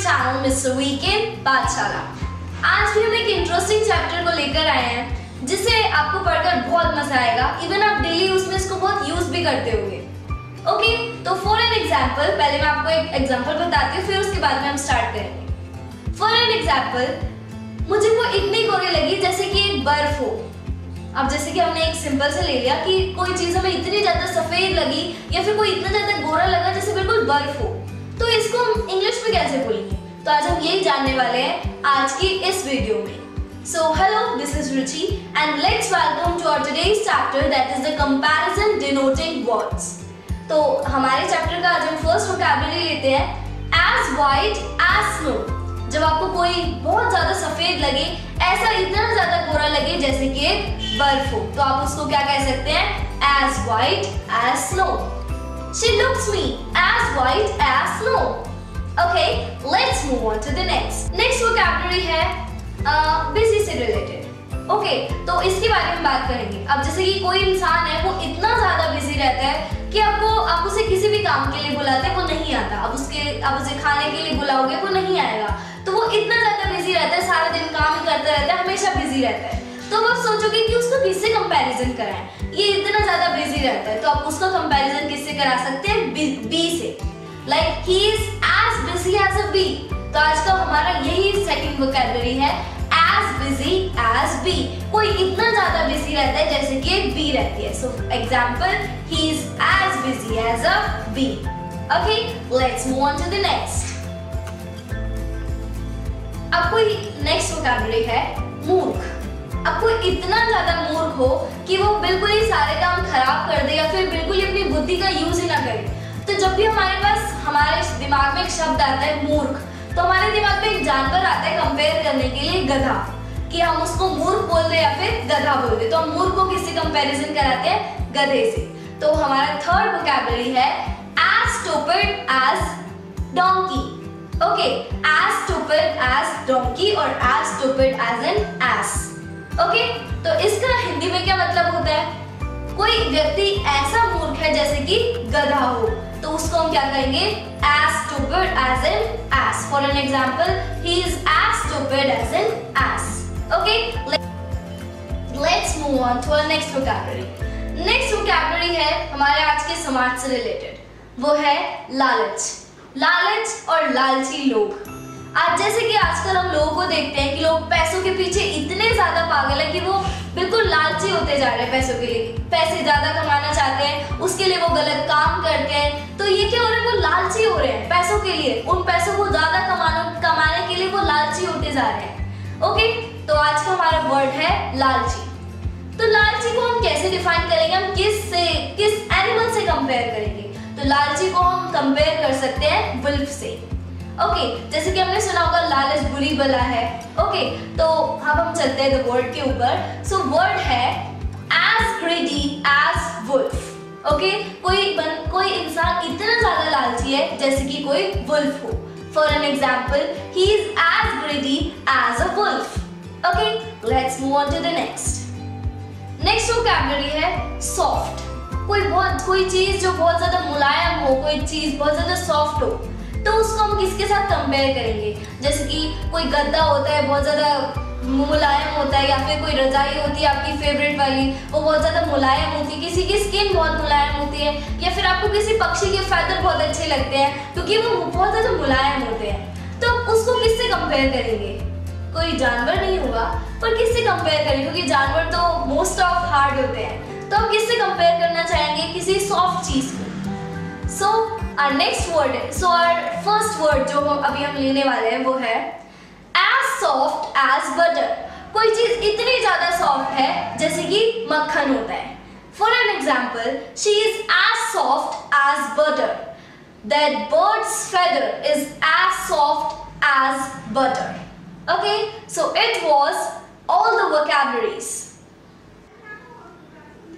सो weekend पाठशाला आज भी हम एक इंटरेस्टिंग चैप्टर को लेकर आए हैं, जिसे आपको पढ़कर बहुत मज़ा आएगा। इवन आप डेली उसमें इसको बहुत यूज़ भी करते होंगे। ओके तो फॉर एन एग्ज़ाम्पल पहले मैं आपको एक एग्ज़ाम्पल बताती हूँ, फिर उसके बाद में हम स्टार्ट करेंगे। फॉर एन एग्ज़ाम्पल मुझे वो इतनी गोरी लगी, जैसे कि एक बर्फ़ हो। अब जैसे कि हमने एक सिंपल से ले लिया कि कोई चीज़ हमें इतनी ज़्यादा सफ़ेद लगी, या फिर कोई इतना ज़्यादा गोरा लगा, जैसे बिल्कुल बर्फ़ हो। तो इसको हम इंग्लिश में कैसे बोलेंगे? तो आज हम यही जानने वाले हैं आज की इस वीडियो में। So hello this is Ruchi and let's welcome to our today's chapter that is the comparison denoting words तो हमारे चैप्टर का आज हम फ़र्स्ट वोकैबुलरी लेते हैं एज वाइट एज स्नो जब आपको कोई बहुत ज़्यादा सफ़ेद लगे, ऐसा इतना ज़्यादा गोरा लगे जैसे कि बर्फ़ हो तो आप उसको क्या कह सकते हैं? As white as snow She looks me as white as snow. Okay, let's move on to the next. Next vocabulary है uh, busy से related. ओके okay, तो इसके बारे में बात करेंगे अब जैसे कि कोई इंसान है वो इतना ज़्यादा बिज़ी रहता है कि आपको आप उसे किसी भी काम के लिए बुलाते वो नहीं आता अब उसके अब उसे खाने के लिए बुलाओगे वो नहीं आएगा तो वो इतना ज़्यादा बिज़ी रहता है सारा दिन काम करता रहता है हमेशा बिज़ी रहता है तो आप सोचोगे कि उसको किससे कंपैरिजन कराएँ? ये इतना ज़्यादा बिज़ी रहता है तो आप उसका कंपैरिजन किससे करा सकते हैं? बी से। Like he is as busy as a bee तो आज का हमारा यही सेकंड वोकैबुलरी है एज बिज़ी एज बी कोई इतना ज़्यादा बिज़ी रहता है जैसे कि एक बी रहती है। So example he is as busy as a bee okay let's move on to the next अब कोई नेक्स्ट वोकैबुलरी है, मूर्ख। अब कोई इतना ज़्यादा मूर्ख हो कि वो बिल्कुल ही सारे काम खराब कर दे या फिर बिल्कुल ही अपनी बुद्धि का यूज़ ही ना करे। तो जब भी हमारे पास, हमारे दिमाग में एक शब्द आता है मूर्ख तो हमारे दिमाग में एक जानवर आता है कंपेयर करने के लिए गधा, कि हम उसको मूर्ख बोल दे या फिर गधा बोल दे। तो हम मूर्ख को किससे कंपैरिजन कराते हैं गधे से। तो हमारा थर्ड वोकैबुलरी है as stupid as donkey okay as stupid as donkey और as stupid as an ass okay तो इसका हिंदी में क्या मतलब होता है कोई व्यक्ति ऐसा मूर्ख है जैसे कि गधा हो तो उसको हम क्या कहेंगे as stupid as an ass for an example he is as stupid as an ass okay let's move on to our next vocabulary next vocabulary है हमारे आज के समाज से रिलेटेड वो है लालच लालच और लालची लोग आज जैसे कि आजकल हम लोगों को देखते हैं कि लोग पैसों के पीछे इतने ज़्यादा पागल है कि वो बिल्कुल लालची होते जा रहे हैं पैसों के लिए। पैसे ज़्यादा कमाना चाहते हैं, उसके लिए वो गलत काम करते हैं। तो ये क्या हो रहा है? वो लालची हो रहे हैं पैसों के लिए। उन पैसों को ज़्यादा कमाने कमाने के लिए वो लालची होते जा रहे हैं। ओके? तो आज का हमारा वर्ड है लालची। तो लालची को हम कैसे डिफाइन करेंगे? हम किस से, किस एनिमल से कंपेयर करेंगे? तो लालची को हम कंपेयर कर सकते हैं वुल्फ से। ओके जैसे कि हमने सुना होगा लालच बुरी बला है। ओके तो अब हम चलते हैं वर्ड के ऊपर। सो वर्ड है as greedy as wolf okay कोई बन, कोई इंसान इतना ज़्यादा लालची है जैसे कि कोई वुल्फ हो। For an example he is as greedy as a wolf okay let's move on to the next next vocabulary है सॉफ्ट कोई बहुत कोई चीज़ जो बहुत ज़्यादा मुलायम हो कोई चीज़ बहुत ज़्यादा सॉफ्ट हो। तो उसको हम किसके साथ कंपेयर करेंगे? जैसे कि कोई गद्दा होता है, बहुत ज़्यादा मुलायम होता है, या फिर कोई रजाई होती है, आपकी फेवरेट वाली, वो बहुत ज़्यादा मुलायम होती है, किसी की स्किन बहुत मुलायम होती है, या फिर आपको किसी पक्षी के फैदर बहुत अच्छे लगते हैं, क्योंकि वो बहुत ज़्यादा मुलायम होते हैं। तो उसको किससे कंपेयर करेंगे? कोई जानवर नहीं होगा पर किससे कंपेयर करेंगे क्योंकि जानवर तो मोस्ट ऑफ़ हार्ड होते हैं। तो हम किससे कंपेयर करना चाहेंगे? किसी सॉफ्ट चीज़ को। So our next word so our first word जो हम अभी हम लेने वाले हैं वो है एज सॉफ्ट एज बटर कोई चीज़ इतनी ज़्यादा सॉफ्ट है जैसे कि मक्खन होता है। For an example she is as soft as butter that bird's feather is as soft as butter okay, so it was all the vocabularies.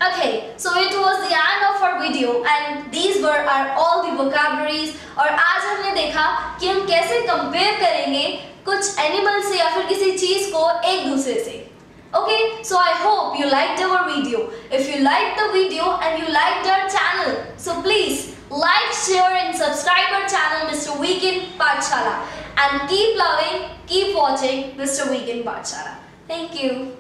Okay, so it was the end of our video and these were our all the vocabularies और आज हमने देखा कि हम कैसे compare करेंगे कुछ animal से या फिर किसी चीज को एक दूसरे से Okay, so I hope you liked our video. If you liked the video and you liked our channel, so please like, share and subscribe our channel Mr. Mr. Weekend Pathshala and keep loving, keep watching Mr. Weekend Pathshala. Thank you.